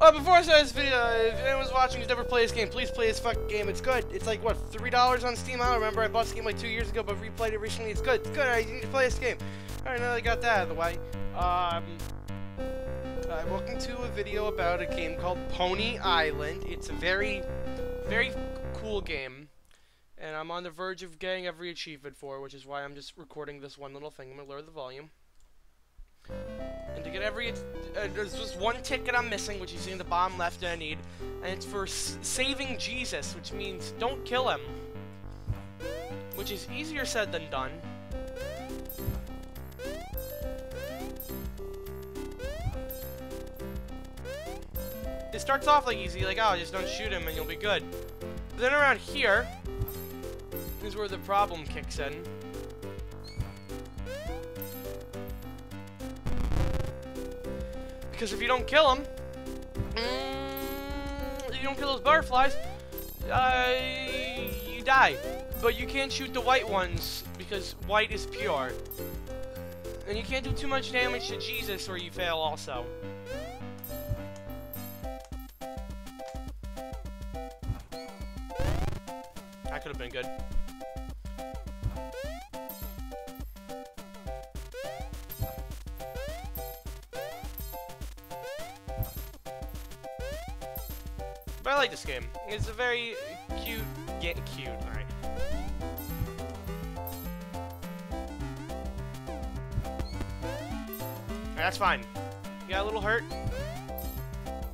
Uh, before I start this video, if anyone's watching who's never played this game, please play this fucking game. It's good. It's like, what, $3 on Steam? I don't remember. I bought this game like two years ago, but replayed it recently. It's good. It's good. I need to play this game. Alright, now that I got that out of the way. Um, uh, welcome to a video about a game called Pony Island. It's a very, very cool game. And I'm on the verge of getting every achievement for which is why I'm just recording this one little thing. I'm going to lower the volume. And to get every, uh, there's just one ticket I'm missing, which you see in the bottom left that I need, and it's for saving Jesus, which means don't kill him. Which is easier said than done. It starts off like easy, like, oh, just don't shoot him and you'll be good. But then around here is where the problem kicks in. Because if you don't kill them, mm, if you don't kill those butterflies, uh, you die. But you can't shoot the white ones because white is pure. And you can't do too much damage to Jesus or you fail also. That could have been good. Like this game. It's a very cute, get cute. All right. That's fine. He got a little hurt,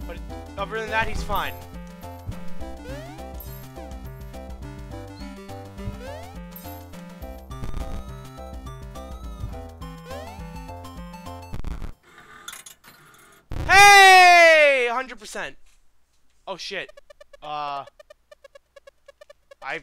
but other than that, he's fine. Hey! 100%. Oh shit. Uh. I.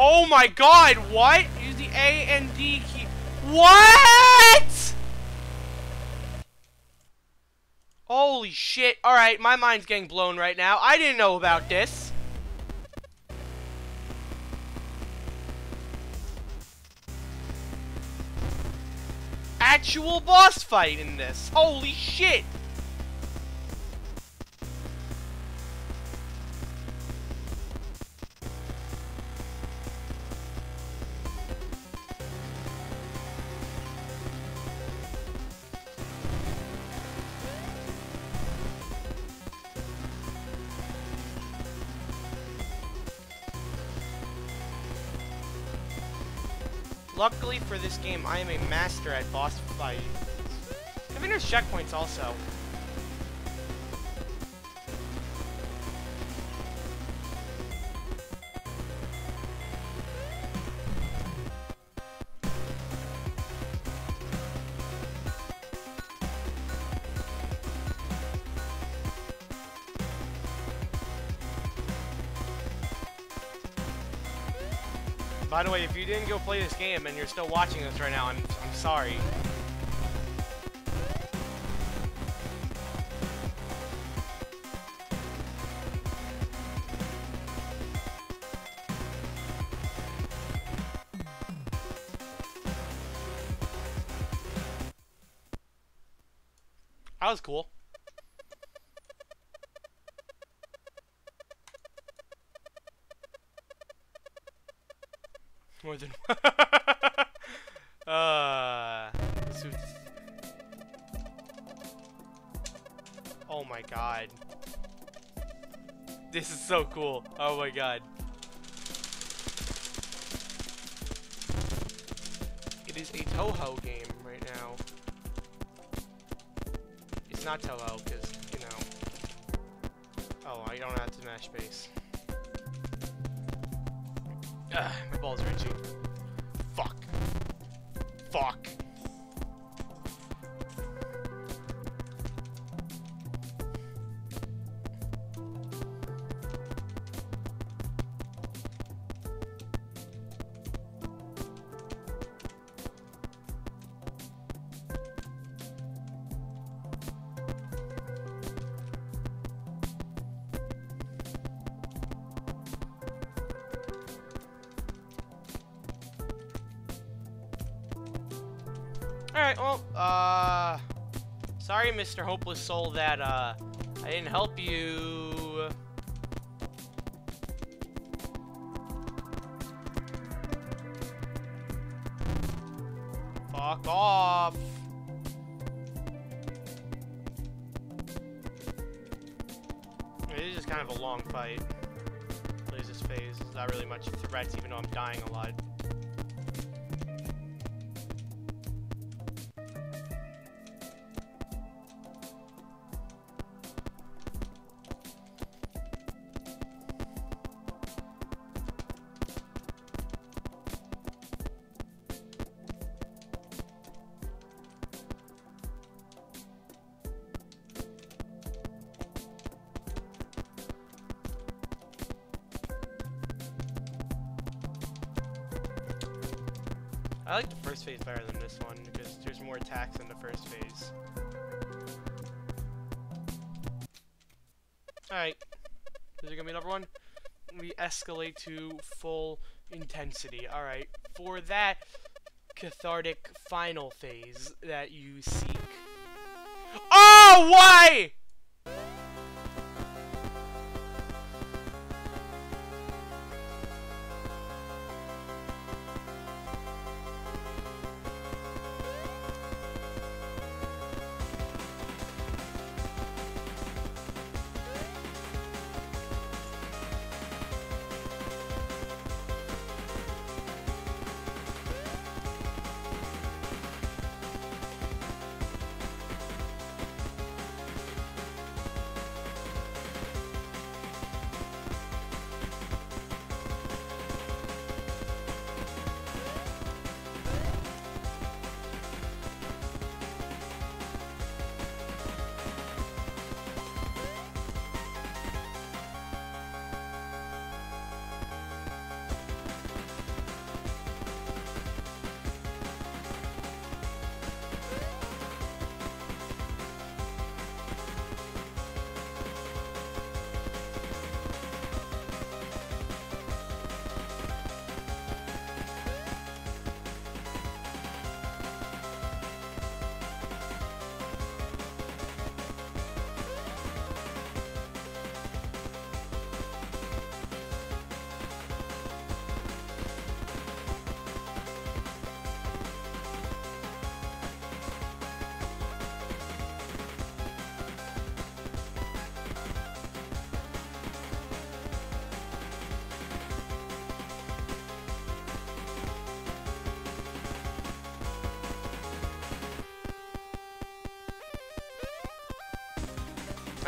Oh my god, what? Use the A and D key. What? Holy shit. Alright, my mind's getting blown right now. I didn't know about this. Actual boss fight in this. Holy shit. Luckily for this game, I am a master at boss fights. There's checkpoints also. By the way, if you didn't go play this game and you're still watching this right now, I'm, I'm sorry. That was cool. More than uh Oh my god. This is so cool. Oh my god. It is a Touhou game right now. It's not Touhou, because, you know. Oh, I don't have to mash base. Ugh, my balls are itchy. Fuck. fuck. Alright, well, uh... Sorry, Mr. Hopeless Soul, that, uh, I didn't help you. Fuck off. It is just kind of a long fight. Plays this phase. There's not really much threats, even though I'm dying a lot. I like the first phase better than this one because there's more attacks in the first phase. Alright. Is it gonna be another one? We escalate to full intensity. Alright. For that cathartic final phase that you seek. Oh, why?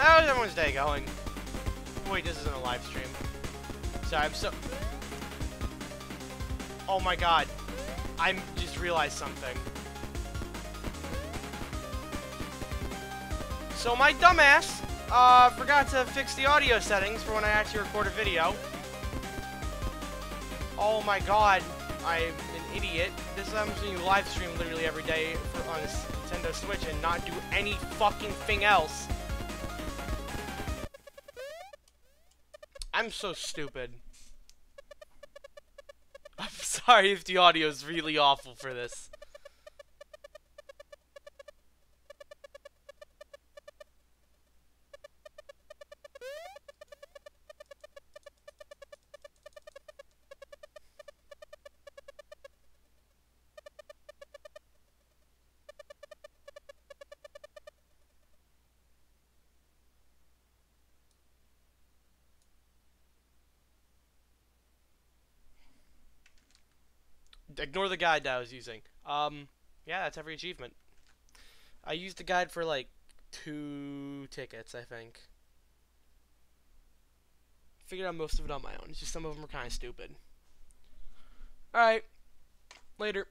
How's everyone's day going? Wait, this isn't a live stream. Sorry, I'm so... Oh my god. I just realized something. So my dumbass, uh, forgot to fix the audio settings for when I actually record a video. Oh my god, I'm an idiot. This is I'm doing live stream literally every day on Nintendo Switch and not do any fucking thing else. I'm so stupid. I'm sorry if the audio is really awful for this. Ignore the guide that I was using. Um, yeah, that's every achievement. I used the guide for like two tickets, I think. Figured out most of it on my own. It's just some of them are kind of stupid. Alright. Later.